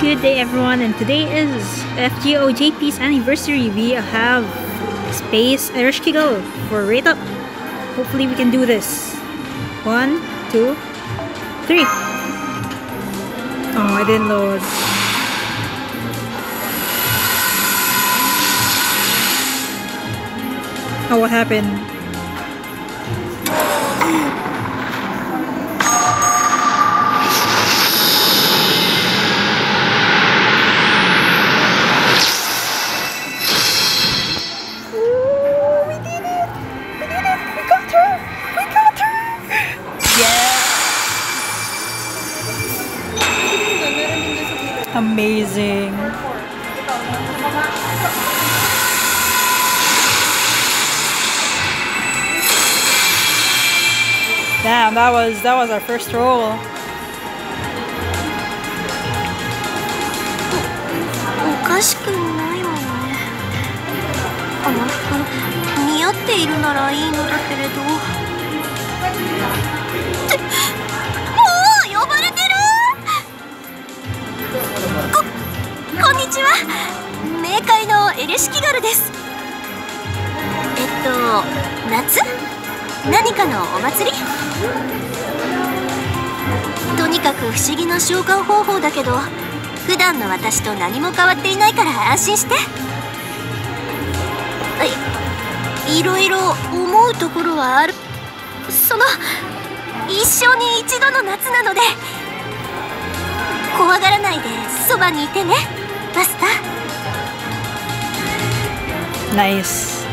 Good day everyone and today is FGO JP's anniversary. We have Space Ereshkigal for rate up. Hopefully we can do this. One, two, three. Oh, I didn't load. Oh, what happened? Amazing. Damn, that was that was our first roll. エレシキガルです。えっと夏？何かのお祭り？とにかく不思議な召喚方法だけど普段の私と何も変わっていないから安心して。いいろいろ思うところはある。その一生に一度の夏なので怖がらないでそばにいてね。マスター。Nice.